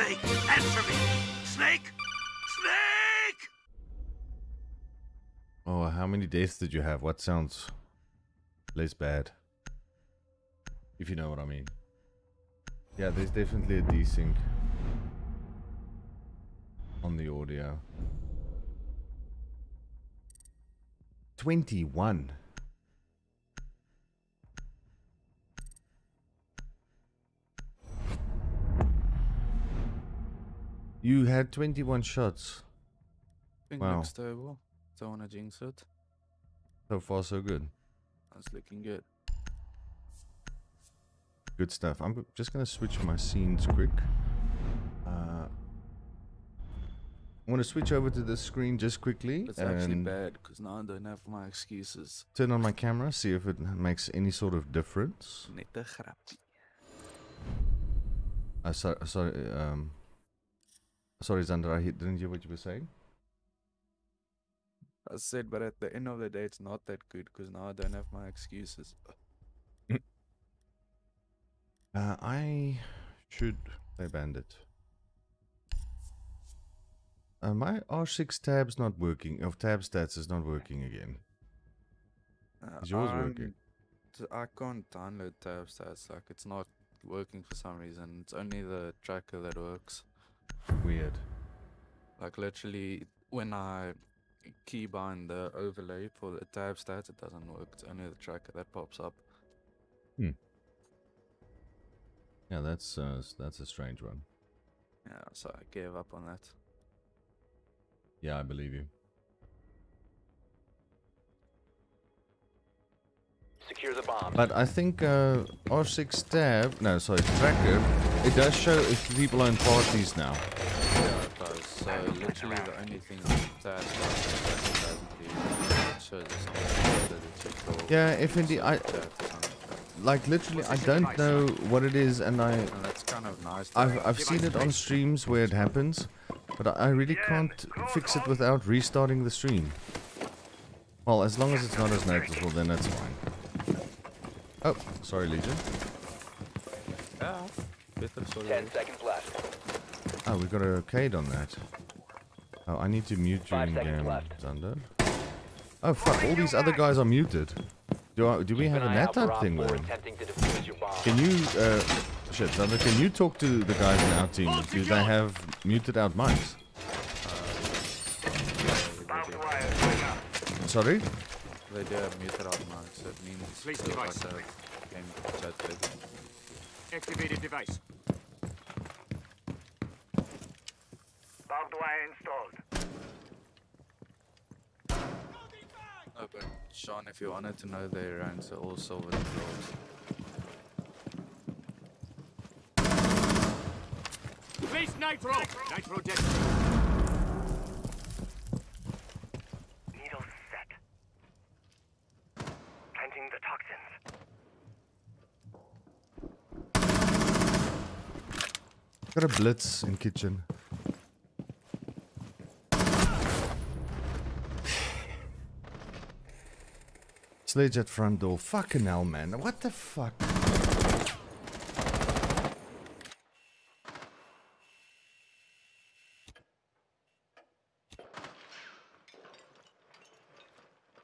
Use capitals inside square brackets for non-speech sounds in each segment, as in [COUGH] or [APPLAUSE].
Snake, answer me! Snake! Snake! Oh, how many deaths did you have? What sounds less bad? If you know what I mean. Yeah, there's definitely a desync on the audio. 21. You had 21 shots. think Wow. looks stable. Don't wanna jinx it. So far, so good. That's looking good. Good stuff. I'm just going to switch my scenes quick. Uh, I want to switch over to this screen just quickly It's actually bad because now I don't have my excuses. turn on my camera, see if it makes any sort of difference. Net 'n grappie. Uh, sorry, sorry, um, sorry, Xander, I didn't hear what you were saying. I said, but at the end of the day, it's not that good because now I don't have my excuses. [LAUGHS] Uh, I should play Bandit. Uh, my R6 tab's not working. Of tab stats is not working again. Uh, Is yours I'm- working? I can't download tab stats. Like it's not working for some reason. It's only the tracker that works. Weird. Like literally, when I keybind the overlay for the tab stats, it doesn't work. It's only the tracker that pops up. Hmm. Yeah, that's uh, that's a strange one. Yeah, so I gave up on that. Yeah, I believe you. Secure the bomb. But I think uh, R6 tab, no, sorry, tracker, it does show if people are in parties now. Yeah, it does. So literally, the only thing that stats doesn't do it shows that it's your call, Yeah, if indeed, I chat or something like literally, I don't know what it is, and I, that's kind of nice. I've have. I've seen it on streams where it happens, but I, I really can't fix it without restarting the stream. Well, as long as it's not as noticeable, then that's fine. Oh, sorry, Legion. Yeah, better sort Ten seconds left. Oh, we've got a arcade on that. Oh, I need to mute you Five in game, left. Zander. Oh fuck! All these other guys are muted. Do I, do we Keep have an a eye net type thing 4 going? attempting to defuse your bomb. Can you, uh, shit, Zander, can you talk to the guys in our team? Do they have muted out mics? Sorry? They do have muted out so it means Please sort of like device. a game chat. Activated device. Barbed wire installed. Oh, but Sean, if you wanted to know their ranks are all silver and gold. Place nitro! Nitro dead. Got a blitz in kitchen. Sledge at front door. Fucking hell, man. What the fuck?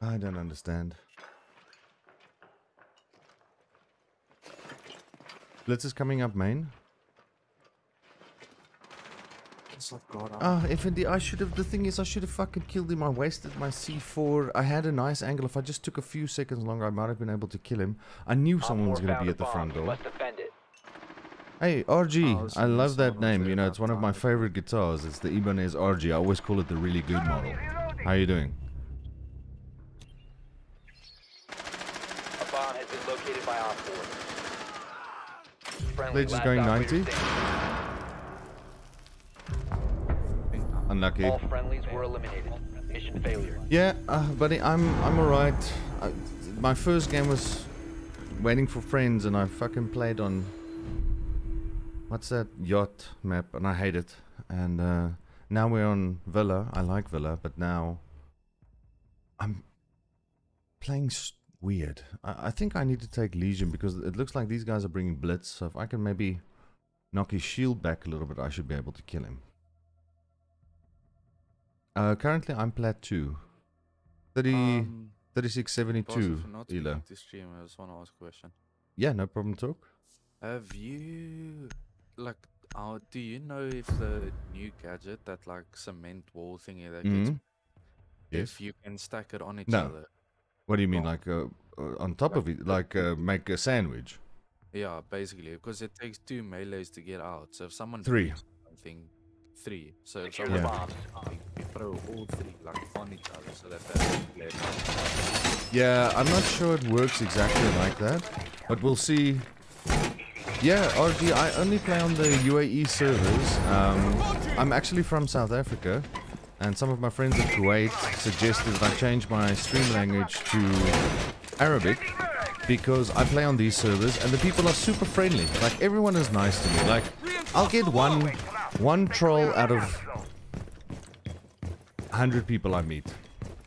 I don't understand. Blitz is coming up main. Ah, if indeed I should have. The thing is, I should have fucking killed him. I wasted my C4. I had a nice angle. If I just took a few seconds longer, I might have been able to kill him. I knew someone was gonna be at the front You door. must defend it. Hey, RG. Oh, I love that name. You know, it's one of my favorite guitars. It's the Ibanez RG. I always call it the really good model. How are you doing? A bomb has been located by Op 4. Friendly, Sledge is going 90. Unlucky. All friendlies were eliminated. Mission failure. Yeah, uh, buddy, I'm I'm alright. My first game was waiting for friends, and I fucking played on what's that yacht map, and I hate it. And uh, now we're on Villa. I like Villa, but now I'm playing weird. I, I think I need to take Legion because it looks like these guys are bringing Blitz. So if I can maybe knock his shield back a little bit, I should be able to kill him. Uh, currently, I'm plat 2. 30, Um, 3672 not Elo. stream, I just want to ask a question. Yeah, no problem, talk. Have you, like, uh, do you know if the new gadget, that like cement wall thingy that gets, Mhm. Yes. if you can stack it on each No. other? What do you mean, Oh. like uh, uh, on top of it, like uh, make a sandwich? Yeah, basically, because it takes two melees to get out. So if someone Three. something, three. So if Secure the someone bombs. breaks something, you throw all three like on each other so that they left. Yeah, I'm not sure it works exactly like that, but we'll see. Yeah, RG, I only play on the UAE servers. Um, I'm actually from South Africa, and some of my friends in Kuwait suggested that I change my stream language to Arabic because I play on these servers and the people are super friendly. Like everyone is nice to me. Like I'll get one one troll out of 100 people I meet.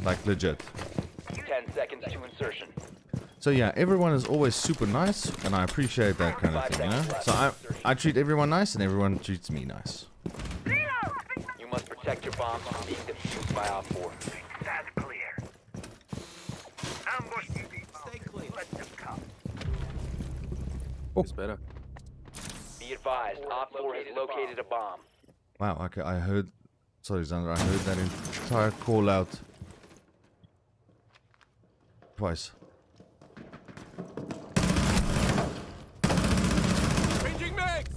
Like legit. 10 seconds to insertion. So yeah, everyone is always super nice, and I appreciate that kind of thing, you know? So I, I treat everyone nice, and everyone treats me nice. You must protect your bombs from being defused by Op 4. That's clear. Ambush DB. Stay clear. Let them come. Oh. It's better. Be advised, Op 4 has located a bomb. Wow, okay, I heard... Sorry, Xander, I heard that entire call out... Twice. Changing mags.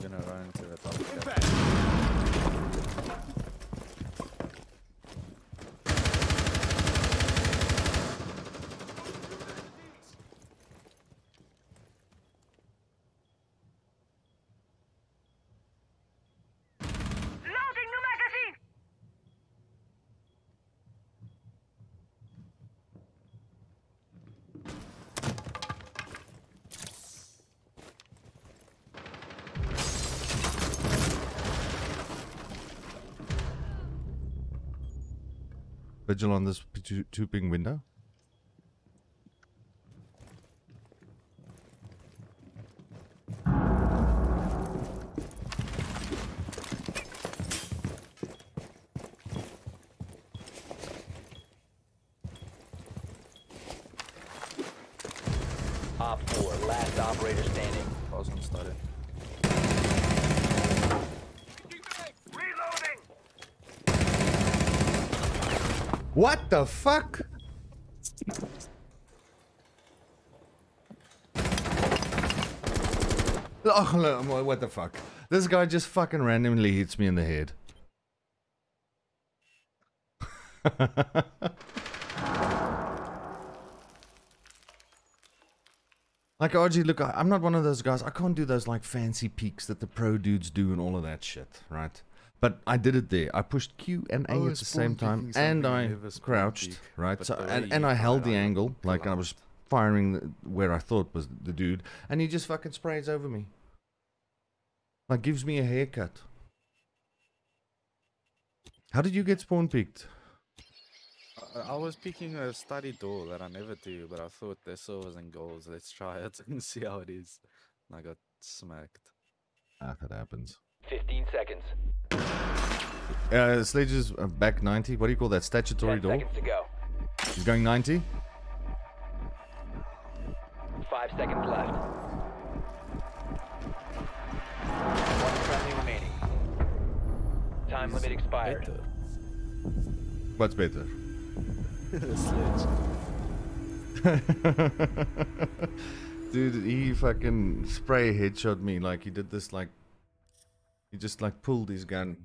You're gonna run into the top of that. Loading new magazine! Vigil on this p- tubing window. Op 4, last operator standing. Awesome started. Reloading. What the fuck? Oh, what the fuck? This guy just fucking randomly hits me in the head. [LAUGHS] like RG, look, I'm not one of those guys. I can't do those like fancy peaks that the pro dudes do and all of that shit, right? But I did it there. I pushed Q and A I at the same time, and I I never spawn crouched, peek, right? So and, and I held the angle, pull like I was firing the, where I thought was the dude, and he just fucking sprays over me. Like gives me a haircut. How did you get spawn peaked? I, I was picking a study door that I never do, but I thought there's silvers and golds. Let's try it [LAUGHS] and see how it is. And I got smacked. Ah, that happens. 15 seconds. Uh, Sledge is uh, back 90. What do you call that? Statutory 10 door? seconds to go. He's going 90. 5 seconds left. One friendly remaining. Time limit expired. Better. What's better? [LAUGHS] Sledge. [LAUGHS] Dude, he fucking spray headshot me like he did this like he just like pulled his gun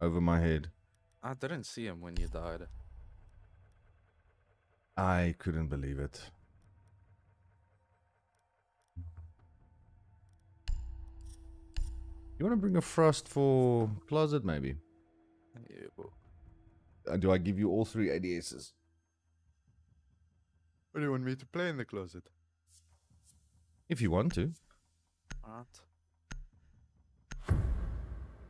over my head. I didn't see him when you died. I couldn't believe it. You want to bring a frost for closet maybe? Yeah, well, Uh, do I give you all three ADSs? What do you want me to play in the closet? If you want to. right?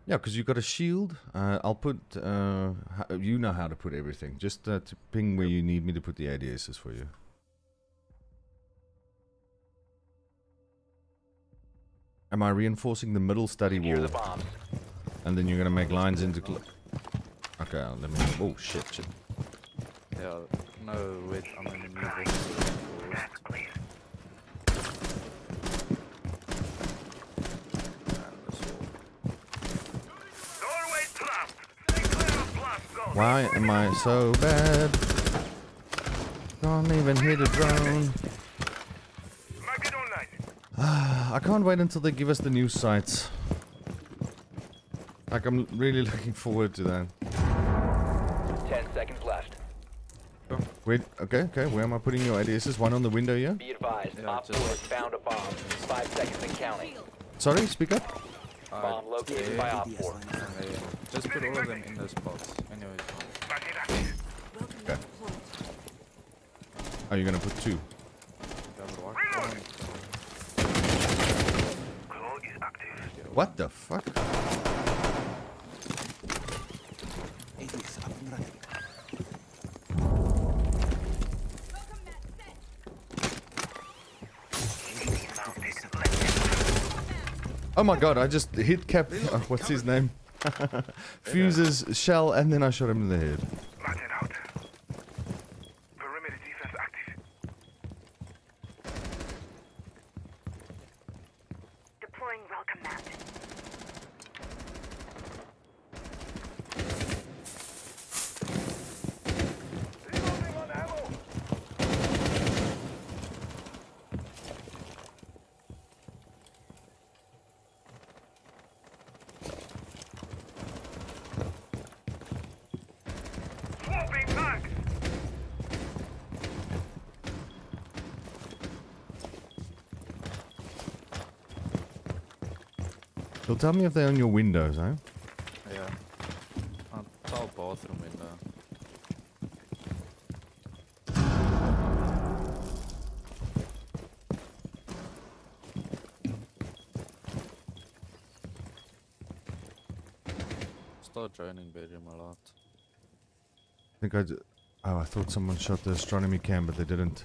Yeah, because you've got a shield. Uh, I'll put. Uh, you know how to put everything. Just uh, to ping where you need me to put the ADSs for you. Am I reinforcing the middle study Secure wall? the bombs. And then you're gonna make lines into. Cl- okay, let me. Oh shit! Shit. Yeah, no, wait, I'm gonna need this reinforced. And this wall. Doorway trapped. Stay clear of blast zone. Why am I so bad? Can't even hit a drone. [SIGHS] I can't wait until they give us the new sites. Like I'm really [LAUGHS] looking forward to that. Ten seconds left. Wait, okay, okay. Where am I putting your ADSs? One on the window here. Be advised, Yeah, Op just- 4 has found a bomb. Five seconds and counting. Sorry, speak up. Alright, Bomb uh, located there, by Op 4. just put all of them in those spots. Anyways, fine. Magnet active. Okay. Are you gonna put two? What the fuck? Oh my god, I just hit Cap. Uh, what's his name? [LAUGHS] Fuses shell, and then I shot him in the head. So tell me if they're on your windows, huh? Yeah. Uh, it's all bathroom window. Start draining bedroom a lot. I think I. Oh, I thought someone shot the astronomy cam, but they didn't.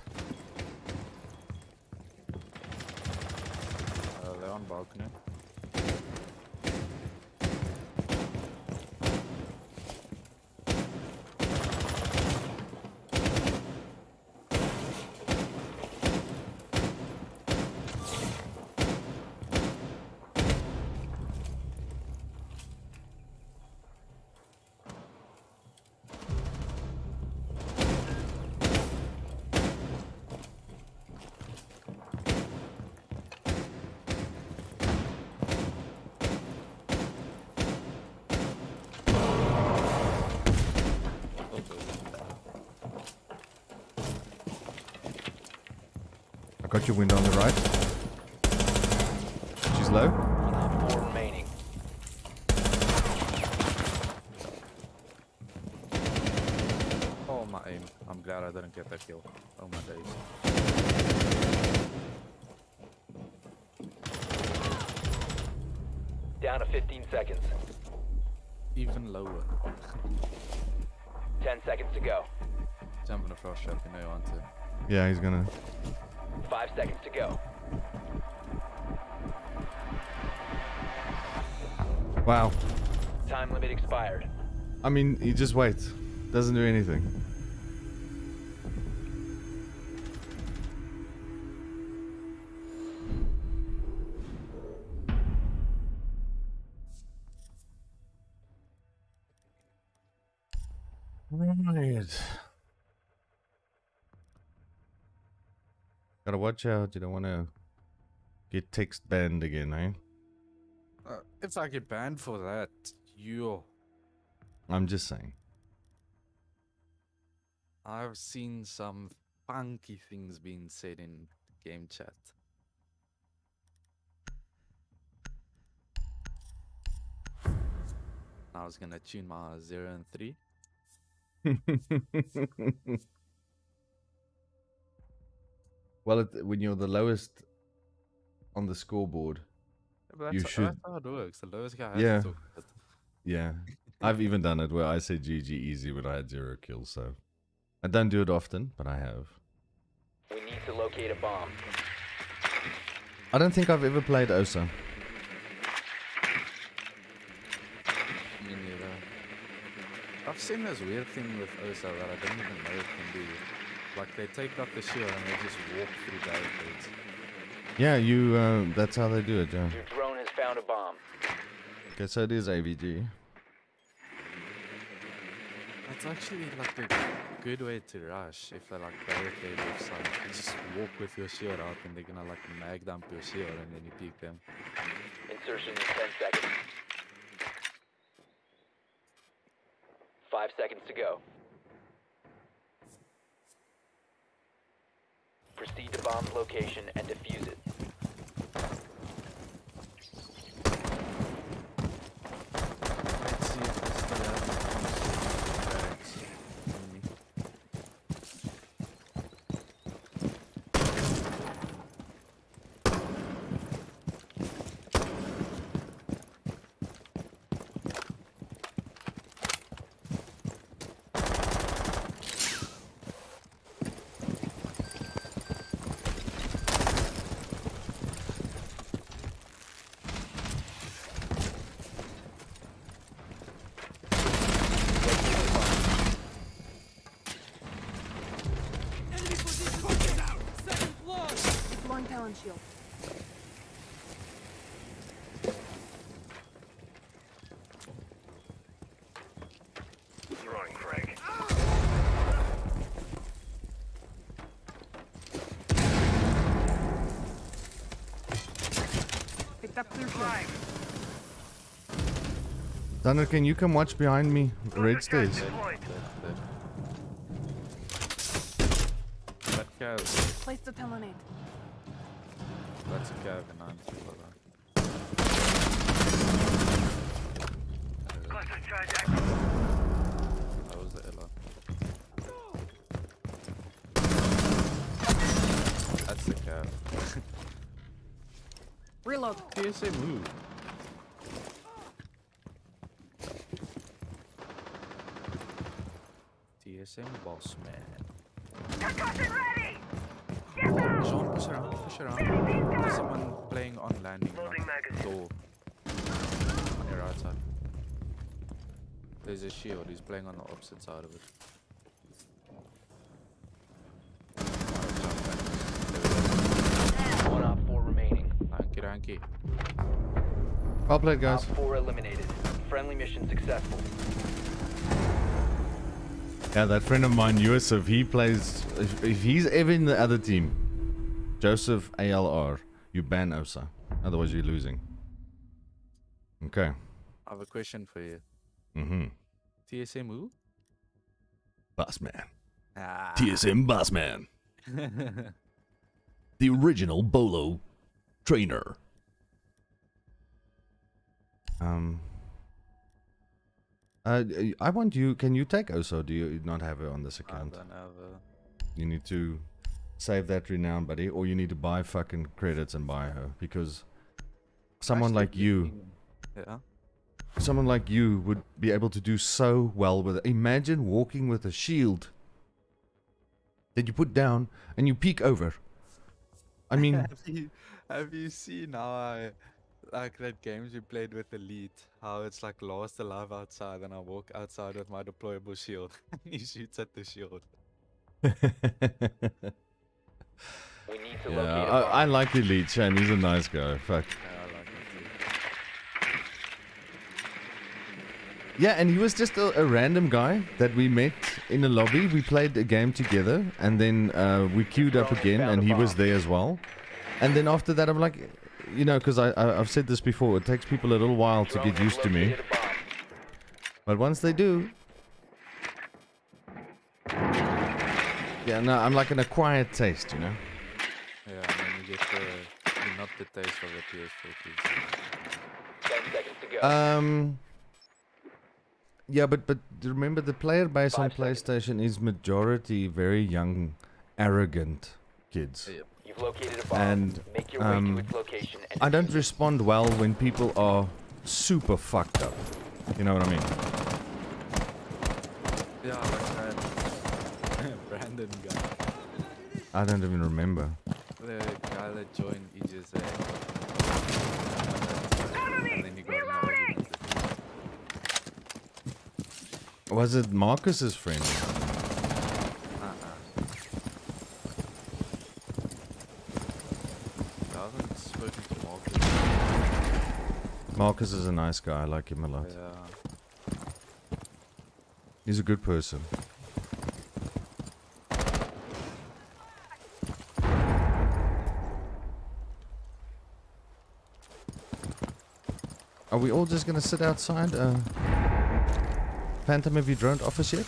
Got your window on the right. She's low. Op 4 remaining. Oh my aim. I'm glad I didn't get that kill. Oh my days. Down to 15 seconds. Even lower. 10 seconds to go. Jump in the frost trap, you know you want to. Yeah, he's gonna. Five seconds to go. Wow. Time limit expired. I mean, he just waits. Doesn't do anything. Right. Gotta watch out. You don't want to get text banned again, eh? Uh, if I get banned for that, you. I'm just saying. I've seen some funky things being said in game chat. I was gonna tune my zero and three. [LAUGHS] well, it, when you're the lowest on the scoreboard, But You that's, should- that's how it works. The lowest guy has Yeah. to talk shit. Yeah. [LAUGHS] I've even done it where I say GG easy when I had zero kills, so. I don't do it often, but I have. We need to locate a bomb. I don't think I've ever played OSA. Me neither. I've seen this weird thing with OSA that I don't even know it can do. Like they take out the shield and they just walk through barricades. Yeah, you, uh, that's how they do it, John. Your drone has found a bomb. Okay, so it is AVG. That's actually like a good way to rush if they like barricade offside. You just walk with your shield out and they're gonna like mag dump your shield and then you peek them. Insertion in 10 seconds. Five seconds to go. Proceed to bomb's location and defuse it. Let's see if they still have the bags on me. Deploying Talon shield. Throwing frag. Picked up clear shield. Thunder, can you come watch behind me? Red stairs. Deployed. Dead, dead. Place the talonade. That's a cav and I'm too low. Cluster charge. That was the Ela. That's the cav. [LAUGHS] Reload. PSA move. TSM boss man. Concussion ready! Push around, push around. There's someone playing on landing. Loading on magazine. Door. On your right side. There's a shield. He's playing on the opposite side of it. Might have jumped back. There we One op four remaining. go. Hanky danky. Well played, guys. Op four eliminated. Friendly mission successful. Yeah, that friend of mine, Yusuf, he plays. If, if he's ever in the other team, Joseph ALR, you ban OSA. Otherwise, you're losing. Okay. I have a question for you. Mm hmm. TSM who? Boss man. Ah. TSM Boss Man. [LAUGHS] The original Bolo trainer. Um. Uh, I want you. Can you take OSA? Do you not have her on this I account? don't have a... You need to save that renown, buddy, or you need to buy fucking credits and buy her because someone Actually like you, Yeah. someone like you would be able to do so well with it. Imagine walking with a shield that you put down and you peek over. I mean, [LAUGHS] have you have you seen how I like that games we played with Elite? How it's like last alive outside, and I walk outside with my deployable shield. [LAUGHS] and he shoots at the shield. [LAUGHS] We need to yeah, locate a I. I like Elite Chan. He's a nice guy. Fuck. Yeah, like. Yeah, and he was just a, a random guy that we met in a lobby. We played a game together, and then uh, we queued up again, and he was there as well. And then after that, I'm like, you know, because I, I I've said this before, it takes people a little while to get used to me, located a bomb. but once they do, yeah, no, I'm like an acquired taste, you know. Yeah, and then you get the you not the taste of the PS4 kids. Ten seconds to go. Um. Yeah, but but remember the player base on Five seconds. PlayStation is majority very young, arrogant kids. Yep. You've located a bomb. And, Make your way um, to its location and I don't respond well when people are super fucked up. You know what I mean? Yeah, like that. Brandon guy. I don't even remember. The guy that joined EGSA. And then he got in an argument with me. Was it Marcus's friend? Uh-uh. I haven't spoken to Marcus. Marcus is a nice guy. I like him a lot. Yeah. He's a good person. Are we all just gonna sit outside? Uh, Phantom, have you droned office yet?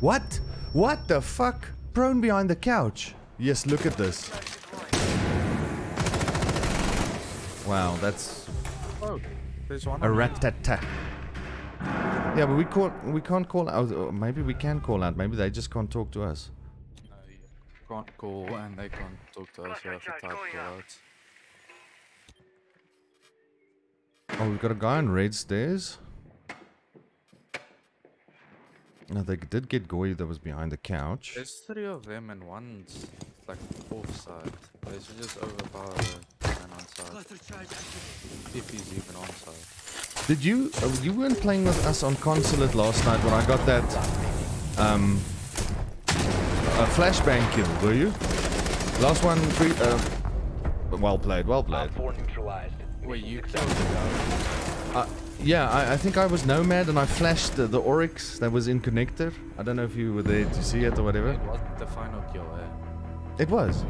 What? What the fuck? Prone behind the couch. Yes, look at this. Wow, that's Oh, there's one. a rat-tat-tat. Yeah, but we can't we can't call out. Maybe we can call out. Maybe they just can't talk to us. No, can't call and they can't talk to us. You have to type call out. Oh, we've got a guy on red stairs. No, they did get Goy that was behind the couch. There's three of them and one's like offside. They should just overpower the man on side. If he's even on side. Did you uh, you weren't playing with us on consulate last night when I got that um a flashbang kill, were you? Last one, pre uh, well played, well played. 4 neutralized. Wait, you killed the guy? Uh, yeah, I, I think I was Nomad and I flashed the, the Oryx that was in connector. I don't know if you were there to see it or whatever. It wasn't the final kill, eh? It was.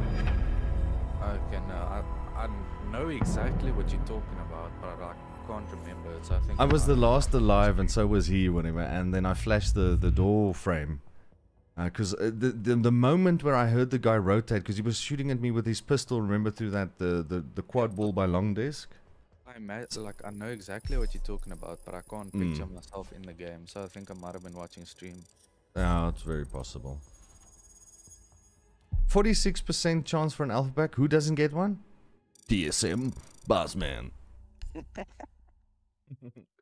Okay, no, I, I know exactly what you're talking about, but I can't remember it, so I think... I was the last alive and so was he, whatever. And then I flashed the, the door frame. Because uh, the, the the moment where I heard the guy rotate, because he was shooting at me with his pistol, remember through that the, the, the quad wall by long desk? I like I know exactly what you're talking about, but I can't picture Mm. myself in the game, so I think I might have been watching stream. Yeah, it's very possible. 46% chance for an alpha pack. Who doesn't get one? TSM, Bossman. [LAUGHS]